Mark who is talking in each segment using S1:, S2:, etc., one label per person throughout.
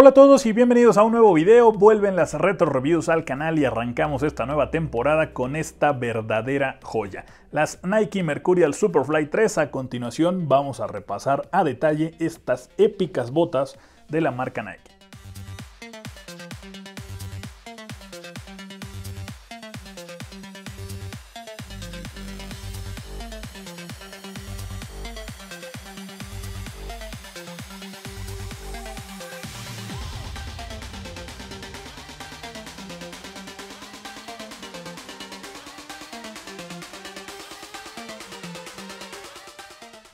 S1: Hola a todos y bienvenidos a un nuevo video. Vuelven las retro reviews al canal y arrancamos esta nueva temporada con esta verdadera joya. Las Nike Mercurial Superfly 3. A continuación vamos a repasar a detalle estas épicas botas de la marca Nike.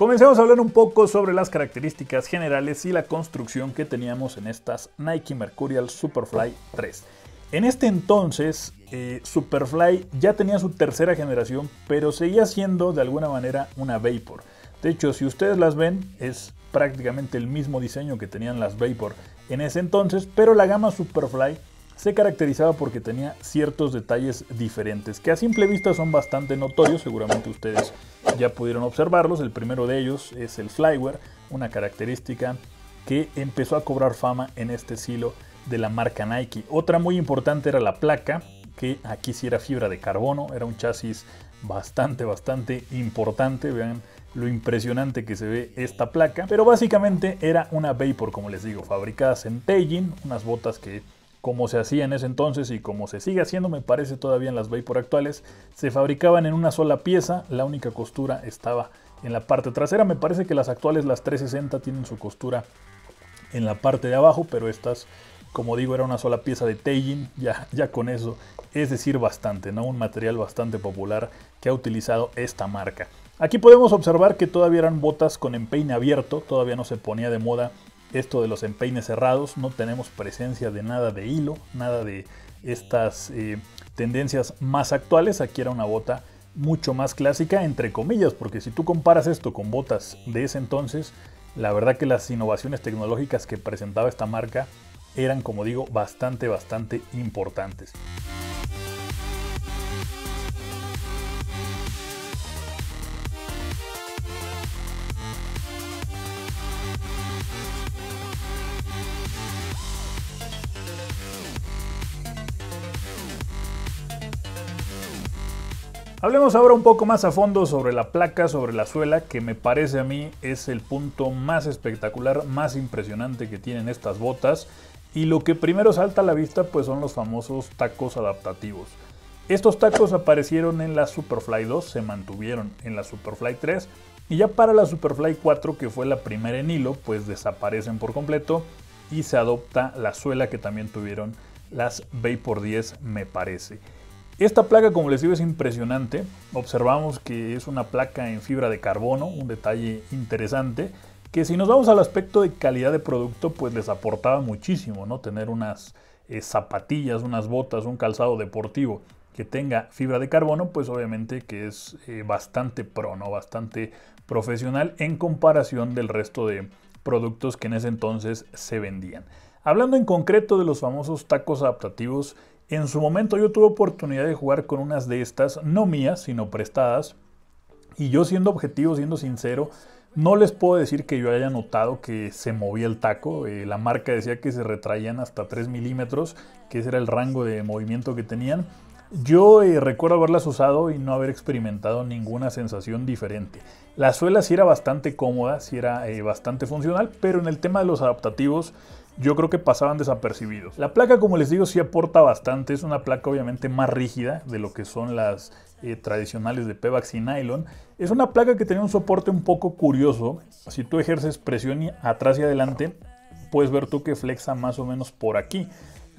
S1: Comencemos a hablar un poco sobre las características generales y la construcción que teníamos en estas Nike Mercurial Superfly 3. En este entonces, eh, Superfly ya tenía su tercera generación, pero seguía siendo de alguna manera una Vapor. De hecho, si ustedes las ven, es prácticamente el mismo diseño que tenían las Vapor en ese entonces, pero la gama Superfly se caracterizaba porque tenía ciertos detalles diferentes, que a simple vista son bastante notorios, seguramente ustedes ya pudieron observarlos. El primero de ellos es el flyware, una característica que empezó a cobrar fama en este silo de la marca Nike. Otra muy importante era la placa, que aquí sí era fibra de carbono, era un chasis bastante, bastante importante. Vean lo impresionante que se ve esta placa. Pero básicamente era una Vapor, como les digo, fabricadas en Teijin, unas botas que como se hacía en ese entonces y como se sigue haciendo, me parece todavía en las Vapor actuales, se fabricaban en una sola pieza, la única costura estaba en la parte trasera. Me parece que las actuales, las 360, tienen su costura en la parte de abajo, pero estas, como digo, era una sola pieza de Teijin, ya, ya con eso es decir bastante, ¿no? Un material bastante popular que ha utilizado esta marca. Aquí podemos observar que todavía eran botas con empeine abierto, todavía no se ponía de moda esto de los empeines cerrados, no tenemos presencia de nada de hilo, nada de estas eh, tendencias más actuales. Aquí era una bota mucho más clásica, entre comillas, porque si tú comparas esto con botas de ese entonces, la verdad que las innovaciones tecnológicas que presentaba esta marca eran, como digo, bastante, bastante importantes. Hablemos ahora un poco más a fondo sobre la placa, sobre la suela, que me parece a mí es el punto más espectacular, más impresionante que tienen estas botas. Y lo que primero salta a la vista pues son los famosos tacos adaptativos. Estos tacos aparecieron en la Superfly 2, se mantuvieron en la Superfly 3 y ya para la Superfly 4, que fue la primera en hilo, pues desaparecen por completo y se adopta la suela que también tuvieron las Vapor 10 me parece. Esta placa, como les digo, es impresionante. Observamos que es una placa en fibra de carbono, un detalle interesante, que si nos vamos al aspecto de calidad de producto, pues les aportaba muchísimo, ¿no? Tener unas eh, zapatillas, unas botas, un calzado deportivo que tenga fibra de carbono, pues obviamente que es eh, bastante pro, ¿no? Bastante profesional en comparación del resto de productos que en ese entonces se vendían. Hablando en concreto de los famosos tacos adaptativos, en su momento yo tuve oportunidad de jugar con unas de estas, no mías, sino prestadas. Y yo siendo objetivo, siendo sincero, no les puedo decir que yo haya notado que se movía el taco. Eh, la marca decía que se retraían hasta 3 milímetros, que ese era el rango de movimiento que tenían. Yo eh, recuerdo haberlas usado y no haber experimentado ninguna sensación diferente. La suela sí era bastante cómoda, sí era eh, bastante funcional, pero en el tema de los adaptativos yo creo que pasaban desapercibidos. La placa, como les digo, sí aporta bastante. Es una placa obviamente más rígida de lo que son las eh, tradicionales de Pebax y Nylon. Es una placa que tiene un soporte un poco curioso. Si tú ejerces presión atrás y adelante, puedes ver tú que flexa más o menos por aquí.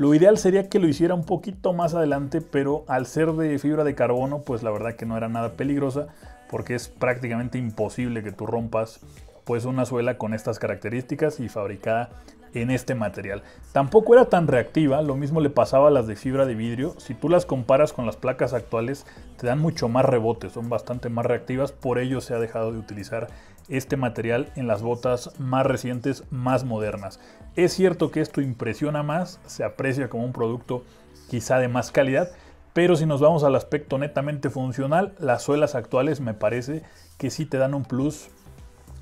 S1: Lo ideal sería que lo hiciera un poquito más adelante, pero al ser de fibra de carbono, pues la verdad que no era nada peligrosa, porque es prácticamente imposible que tú rompas pues una suela con estas características y fabricada en este material. Tampoco era tan reactiva, lo mismo le pasaba a las de fibra de vidrio. Si tú las comparas con las placas actuales, te dan mucho más rebote, son bastante más reactivas, por ello se ha dejado de utilizar este material en las botas más recientes, más modernas. Es cierto que esto impresiona más, se aprecia como un producto quizá de más calidad, pero si nos vamos al aspecto netamente funcional, las suelas actuales me parece que sí te dan un plus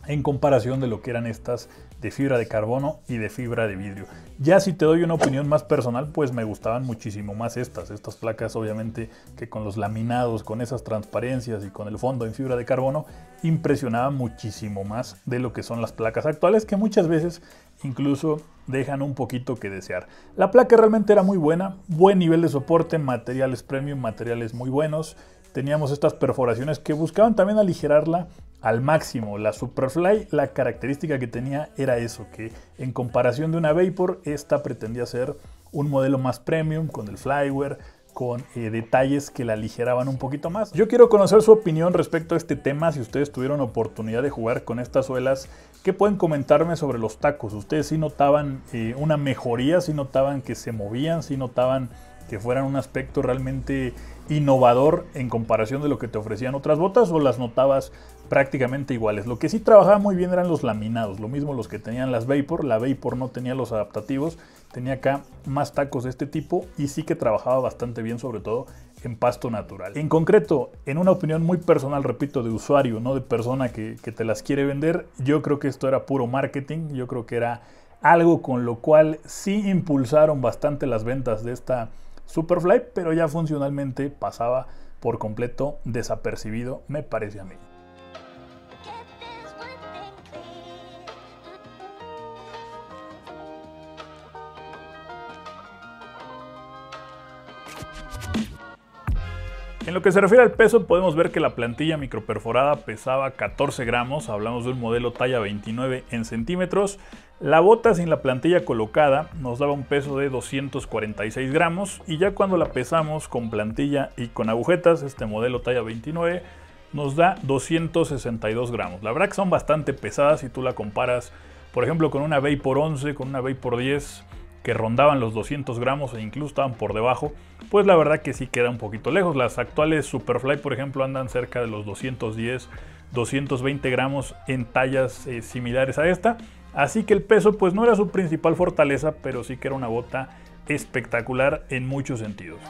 S1: en comparación de lo que eran estas de fibra de carbono y de fibra de vidrio. Ya si te doy una opinión más personal, pues me gustaban muchísimo más estas. Estas placas obviamente que con los laminados, con esas transparencias y con el fondo en fibra de carbono, impresionaban muchísimo más de lo que son las placas actuales que muchas veces incluso dejan un poquito que desear. La placa realmente era muy buena, buen nivel de soporte, materiales premium, materiales muy buenos. Teníamos estas perforaciones que buscaban también aligerarla al máximo. La Superfly, la característica que tenía era eso, que en comparación de una Vapor, esta pretendía ser un modelo más premium con el flyware, con eh, detalles que la aligeraban un poquito más. Yo quiero conocer su opinión respecto a este tema, si ustedes tuvieron oportunidad de jugar con estas suelas, ¿qué pueden comentarme sobre los tacos? ¿Ustedes sí notaban eh, una mejoría, si notaban que se movían, si notaban que fueran un aspecto realmente innovador en comparación de lo que te ofrecían otras botas o las notabas prácticamente iguales. Lo que sí trabajaba muy bien eran los laminados, lo mismo los que tenían las Vapor, la Vapor no tenía los adaptativos, tenía acá más tacos de este tipo y sí que trabajaba bastante bien sobre todo en pasto natural. En concreto, en una opinión muy personal, repito, de usuario, no de persona que, que te las quiere vender, yo creo que esto era puro marketing, yo creo que era algo con lo cual sí impulsaron bastante las ventas de esta Superfly, pero ya funcionalmente pasaba por completo desapercibido, me parece a mí. En lo que se refiere al peso, podemos ver que la plantilla microperforada pesaba 14 gramos, hablamos de un modelo talla 29 en centímetros. La bota sin la plantilla colocada nos daba un peso de 246 gramos y ya cuando la pesamos con plantilla y con agujetas, este modelo talla 29 nos da 262 gramos. La verdad que son bastante pesadas si tú la comparas, por ejemplo, con una Vapor 11, con una Vapor 10 que rondaban los 200 gramos e incluso estaban por debajo, pues la verdad que sí queda un poquito lejos. Las actuales Superfly, por ejemplo, andan cerca de los 210, 220 gramos en tallas eh, similares a esta. Así que el peso pues no era su principal fortaleza, pero sí que era una bota espectacular en muchos sentidos.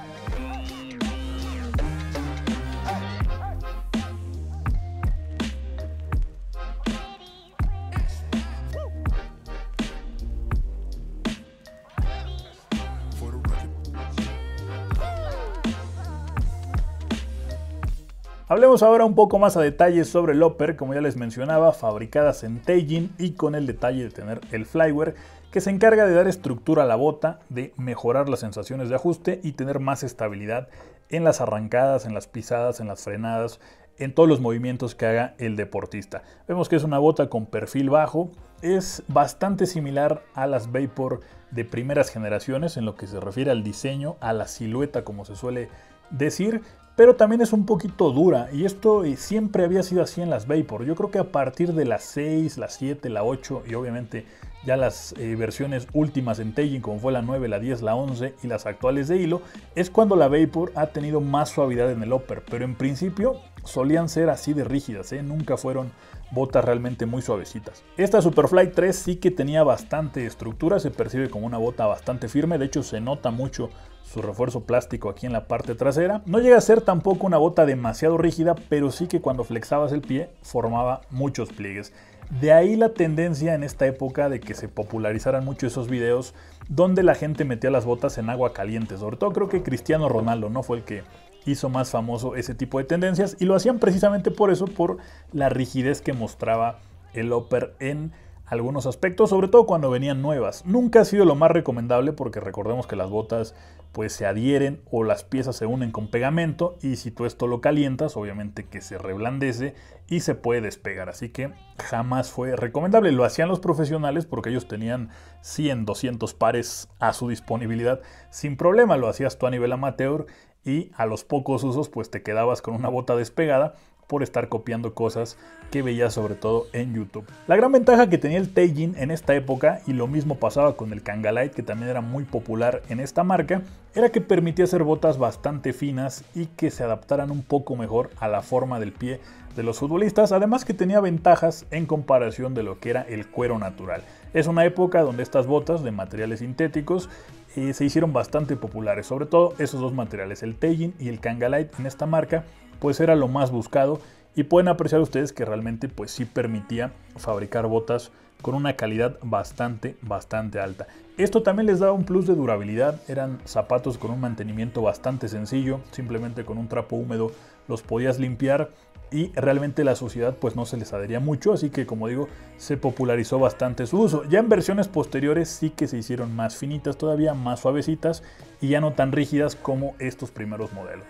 S1: Hablemos ahora un poco más a detalle sobre el Upper, como ya les mencionaba, fabricadas en Teijin y con el detalle de tener el flyware que se encarga de dar estructura a la bota, de mejorar las sensaciones de ajuste y tener más estabilidad en las arrancadas, en las pisadas, en las frenadas, en todos los movimientos que haga el deportista. Vemos que es una bota con perfil bajo, es bastante similar a las Vapor de primeras generaciones en lo que se refiere al diseño, a la silueta como se suele decir, pero también es un poquito dura y esto eh, siempre había sido así en las Vapor. Yo creo que a partir de las 6, la 7, la 8 y obviamente ya las eh, versiones últimas en Teijin como fue la 9, la 10, la 11 y las actuales de hilo, es cuando la Vapor ha tenido más suavidad en el upper, pero en principio solían ser así de rígidas, ¿eh? nunca fueron botas realmente muy suavecitas. Esta Superfly 3 sí que tenía bastante estructura, se percibe como una bota bastante firme, de hecho se nota mucho su refuerzo plástico aquí en la parte trasera. No llega a ser tampoco una bota demasiado rígida, pero sí que cuando flexabas el pie formaba muchos pliegues. De ahí la tendencia en esta época de que se popularizaran mucho esos videos donde la gente metía las botas en agua caliente. Sobre todo creo que Cristiano Ronaldo no fue el que hizo más famoso ese tipo de tendencias y lo hacían precisamente por eso, por la rigidez que mostraba el upper en algunos aspectos, sobre todo cuando venían nuevas. Nunca ha sido lo más recomendable porque recordemos que las botas pues se adhieren o las piezas se unen con pegamento y si tú esto lo calientas, obviamente que se reblandece y se puede despegar. Así que jamás fue recomendable. Lo hacían los profesionales porque ellos tenían 100, 200 pares a su disponibilidad sin problema. Lo hacías tú a nivel amateur y a los pocos usos pues te quedabas con una bota despegada por estar copiando cosas que veía sobre todo en YouTube. La gran ventaja que tenía el Teijin en esta época, y lo mismo pasaba con el Kangalite que también era muy popular en esta marca, era que permitía hacer botas bastante finas y que se adaptaran un poco mejor a la forma del pie de los futbolistas, además que tenía ventajas en comparación de lo que era el cuero natural. Es una época donde estas botas de materiales sintéticos eh, se hicieron bastante populares, sobre todo esos dos materiales, el Teijin y el Kangalite en esta marca, pues era lo más buscado y pueden apreciar ustedes que realmente pues sí permitía fabricar botas con una calidad bastante, bastante alta. Esto también les daba un plus de durabilidad, eran zapatos con un mantenimiento bastante sencillo, simplemente con un trapo húmedo los podías limpiar y realmente la suciedad pues no se les adhería mucho, así que como digo, se popularizó bastante su uso. Ya en versiones posteriores sí que se hicieron más finitas todavía, más suavecitas y ya no tan rígidas como estos primeros modelos.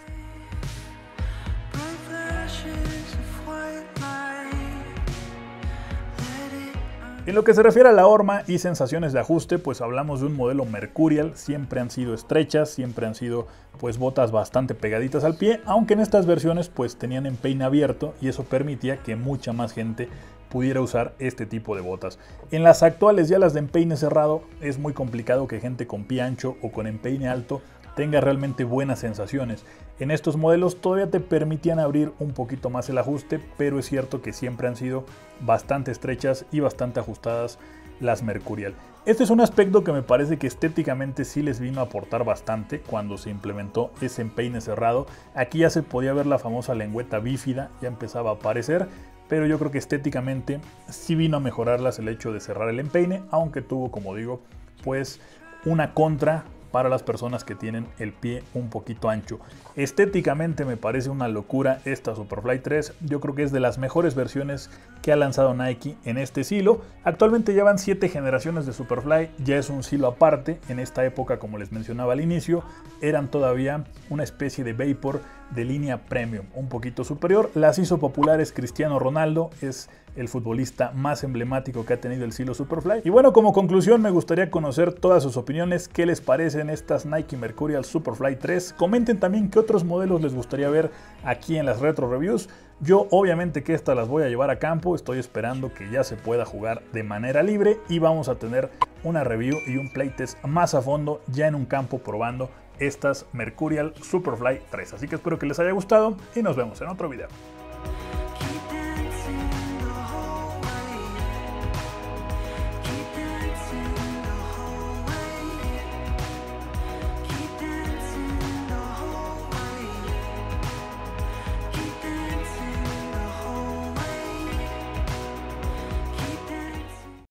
S1: En lo que se refiere a la horma y sensaciones de ajuste, pues hablamos de un modelo Mercurial, siempre han sido estrechas, siempre han sido pues botas bastante pegaditas al pie, aunque en estas versiones pues tenían empeine abierto y eso permitía que mucha más gente pudiera usar este tipo de botas. En las actuales ya las de empeine cerrado es muy complicado que gente con pie ancho o con empeine alto tenga realmente buenas sensaciones. En estos modelos todavía te permitían abrir un poquito más el ajuste, pero es cierto que siempre han sido bastante estrechas y bastante ajustadas las Mercurial. Este es un aspecto que me parece que estéticamente sí les vino a aportar bastante cuando se implementó ese empeine cerrado. Aquí ya se podía ver la famosa lengüeta bífida, ya empezaba a aparecer, pero yo creo que estéticamente sí vino a mejorarlas el hecho de cerrar el empeine, aunque tuvo, como digo, pues una contra para las personas que tienen el pie un poquito ancho. Estéticamente me parece una locura esta Superfly 3, yo creo que es de las mejores versiones que ha lanzado Nike en este silo. Actualmente llevan 7 generaciones de Superfly, ya es un silo aparte, en esta época como les mencionaba al inicio, eran todavía una especie de Vapor de línea premium, un poquito superior. Las hizo populares Cristiano Ronaldo, es el futbolista más emblemático que ha tenido el Silo Superfly. Y bueno, como conclusión me gustaría conocer todas sus opiniones, qué les parecen estas Nike Mercurial Superfly 3. Comenten también qué otros modelos les gustaría ver aquí en las retro reviews. Yo obviamente que estas las voy a llevar a campo, estoy esperando que ya se pueda jugar de manera libre y vamos a tener una review y un playtest más a fondo ya en un campo probando estas Mercurial Superfly 3. Así que espero que les haya gustado y nos vemos en otro video.